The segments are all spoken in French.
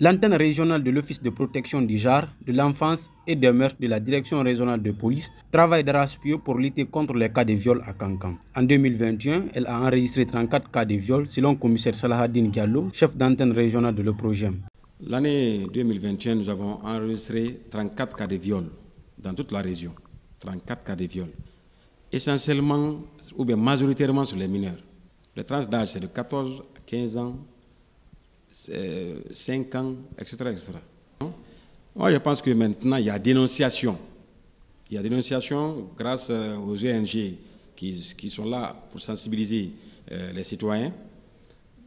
L'antenne régionale de l'Office de protection du genre, de l'enfance et des mœurs de la Direction régionale de police travaille d'arrache-pied pour lutter contre les cas de viol à Cancan. En 2021, elle a enregistré 34 cas de viol selon le commissaire Salahadine Diallo, chef d'antenne régionale de l'OPROGEM. L'année 2021, nous avons enregistré 34 cas de viol dans toute la région. 34 cas de viol. Essentiellement, ou bien majoritairement sur les mineurs. Les tranches d'âge, c'est de 14 à 15 ans, 5 ans, etc., etc. Moi, je pense que maintenant, il y a dénonciation. Il y a dénonciation grâce euh, aux ONG qui, qui sont là pour sensibiliser euh, les citoyens.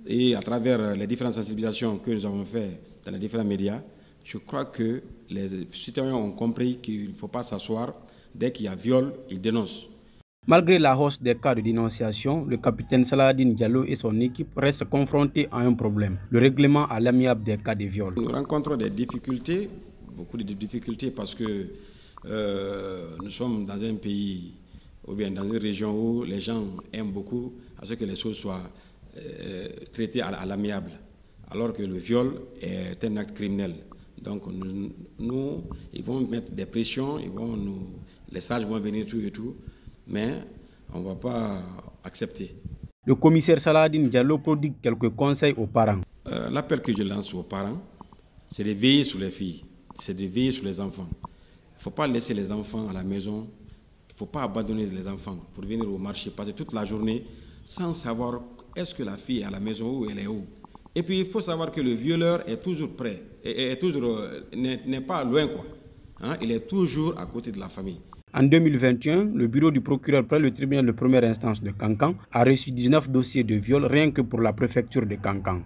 Et à travers euh, les différentes sensibilisations que nous avons faites dans les différents médias, je crois que les citoyens ont compris qu'il ne faut pas s'asseoir. Dès qu'il y a viol, ils dénoncent. Malgré la hausse des cas de dénonciation, le capitaine Saladin Diallo et son équipe restent confrontés à un problème, le règlement à l'amiable des cas de viol. Nous rencontrons des difficultés, beaucoup de difficultés parce que euh, nous sommes dans un pays ou bien dans une région où les gens aiment beaucoup à ce que les choses soient euh, traitées à, l'amiable, alors que le viol est un acte criminel. Donc nous, ils vont mettre des pressions, ils vont nous, les sages vont venir tout et tout mais on ne va pas accepter. Le commissaire Saladin Diallo prodigue quelques conseils aux parents. Euh, l'appel que je lance aux parents, c'est de veiller sur les filles, c'est de veiller sur les enfants. Il ne faut pas laisser les enfants à la maison, il ne faut pas abandonner les enfants pour venir au marché, passer toute la journée sans savoir est-ce que la fille est à la maison ou elle est où. Et puis il faut savoir que le violeur est toujours prêt, est, toujours euh, n'est pas loin quoi. Hein? Il est toujours à côté de la famille. En 2021, le bureau du procureur près le tribunal de première instance de Cancan a reçu 19 dossiers de viol rien que pour la préfecture de Cancan.